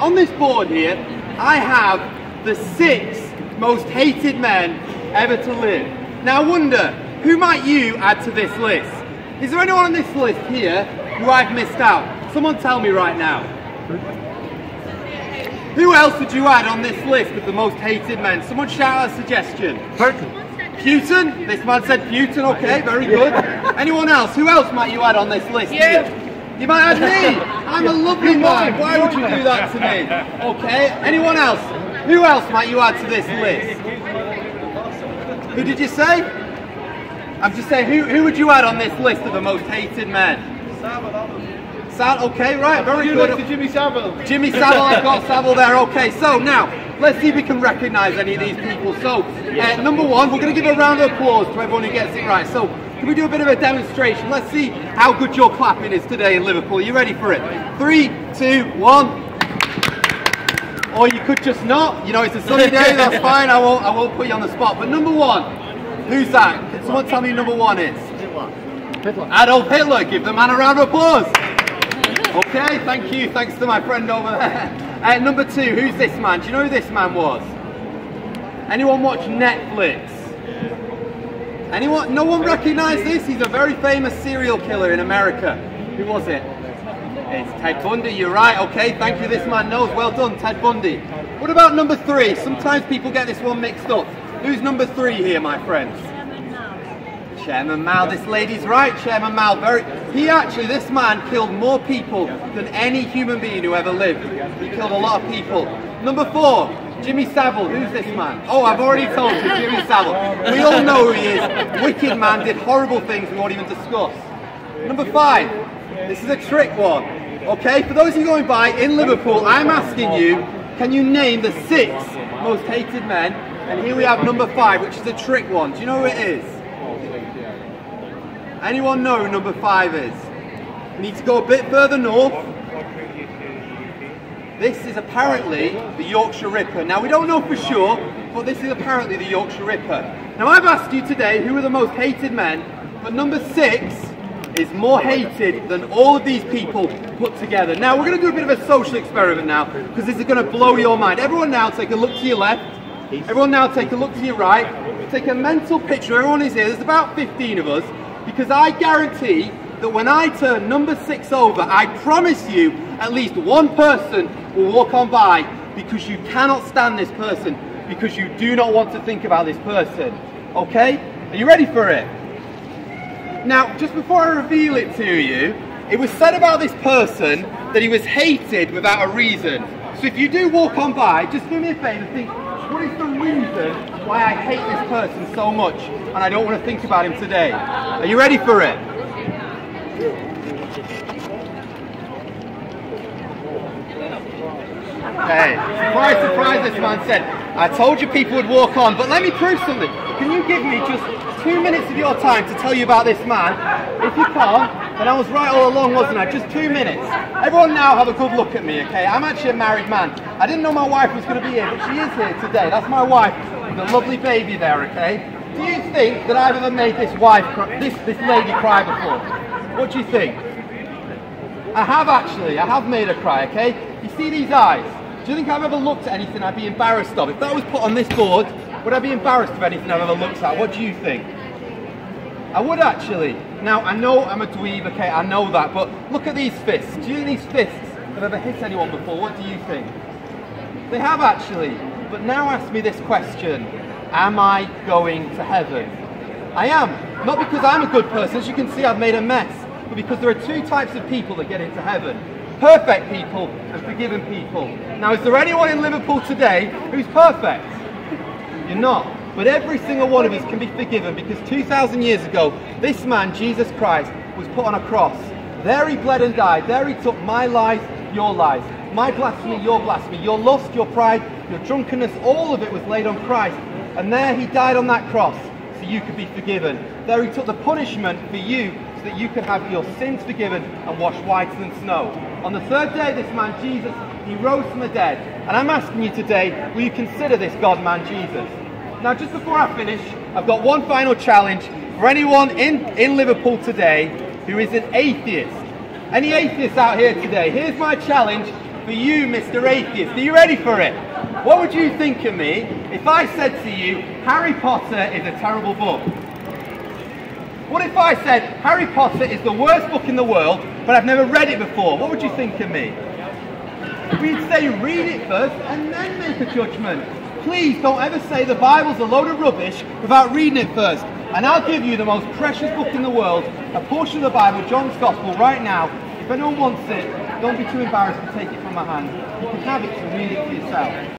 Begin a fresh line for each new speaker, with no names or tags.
on this board here, I have the six most hated men ever to live. Now I wonder, who might you add to this list? Is there anyone on this list here who I've missed out? Someone tell me right now. Who else would you add on this list of the most hated men? Someone shout out a suggestion.
Putin.
Putin? This man said Putin, okay, very good. Anyone else? Who else might you add on this list?
You.
You might add me. I'm a lovely man. Why would you do that to me? Okay. Anyone else? Who else might you add to this list? Who did you say? I'm just saying, who, who would you add on this list of the most hated men? Sal, okay, right, very
You
good.
Jimmy Savile.
Jimmy Savile, I've got Savile there. Okay, so now let's see if we can recognise any of these people. So, uh, number one, we're going to give a round of applause to everyone who gets it right. So, can we do a bit of a demonstration? Let's see how good your clapping is today in Liverpool. Are you ready for it? Three, two, one. Or you could just not. You know, it's a sunny day. That's fine. I won't. I won't put you on the spot. But number one, who's that? Can someone tell me who number one is? Hitler. Adolf Hitler. Give the man a round of applause. Okay, thank you. Thanks to my friend over there. Uh, number two, who's this man? Do you know who this man was? Anyone watch Netflix? Anyone? No one recognise this? He's a very famous serial killer in America. Who was it? It's Ted Bundy. You're right. Okay, thank you. This man knows. Well done, Ted Bundy. What about number three? Sometimes people get this one mixed up. Who's number three here, my friends? Chairman Mao, this lady's right, Chairman Mao. Very, he actually, this man killed more people than any human being who ever lived. He killed a lot of people. Number four, Jimmy Savile. Who's this man? Oh, I've already told you, Jimmy Savile. We all know who he is. Wicked man, did horrible things we won't even discuss. Number five, this is a trick one. Okay, for those of you going by in Liverpool, I'm asking you, can you name the six most hated men? And here we have number five, which is a trick one. Do you know who it is? Anyone know who number five is? We need to go a bit further north. This is apparently the Yorkshire Ripper. Now we don't know for sure, but this is apparently the Yorkshire Ripper. Now I've asked you today who are the most hated men, but number six is more hated than all of these people put together. Now we're going to do a bit of a social experiment now, because this is going to blow your mind. Everyone now take a look to your left. Everyone now take a look to your right. Take a mental picture. Everyone is here. There's about 15 of us because I guarantee that when I turn number six over, I promise you at least one person will walk on by because you cannot stand this person, because you do not want to think about this person. Okay? Are you ready for it? Now, just before I reveal it to you, it was said about this person that he was hated without a reason. So if you do walk on by, just do me a favour, and think, what is the reason why I hate this person so much and I don't want to think about him today? Are you ready for it? Hey, surprise, surprise, this man said. I told you people would walk on, but let me prove something. Can you give me just two minutes of your time to tell you about this man? If you can't, then I was right all along, wasn't I? Just two minutes. Everyone now have a good look at me, okay? I'm actually a married man. I didn't know my wife was going to be here, but she is here today. That's my wife a lovely baby there, okay? Do you think that I've ever made this wife, this, this lady cry before? What do you think? I have actually, I have made her cry, okay? You see these eyes? Do you think I've ever looked at anything I'd be embarrassed of? If that was put on this board, would I be embarrassed of anything I've ever looked at? What do you think? I would actually. Now, I know I'm a dweeb, okay, I know that, but look at these fists. Do you think these fists have ever hit anyone before? What do you think? They have actually. But now ask me this question Am I going to heaven? I am. Not because I'm a good person, as you can see, I've made a mess, but because there are two types of people that get into heaven perfect people and forgiven people. Now, is there anyone in Liverpool today who's perfect? You're not. But every single one of us can be forgiven because 2,000 years ago, this man, Jesus Christ, was put on a cross. There he bled and died. There he took my lies, your lies. My blasphemy, your blasphemy. Your lust, your pride, your drunkenness, all of it was laid on Christ. And there he died on that cross so you could be forgiven. There he took the punishment for you so that you could have your sins forgiven and washed whiter than snow. On the third day, this man, Jesus, he rose from the dead. And I'm asking you today, will you consider this God man, Jesus? Now, just before I finish, I've got one final challenge for anyone in, in Liverpool today who is an atheist. Any atheists out here today? Here's my challenge. for you, Mr. Atheist. Are you ready for it? What would you think of me if I said to you, Harry Potter is a terrible book? What if I said, Harry Potter is the worst book in the world, but I've never read it before? What would you think of me? We'd say read it first and then make a judgment. Please don't ever say the Bible's a load of rubbish without reading it first. And I'll give you the most precious book in the world, a portion of the Bible, John's Gospel, right now. If anyone wants it, don't be too embarrassed to take it from my hand. You can have it to read it for yourself.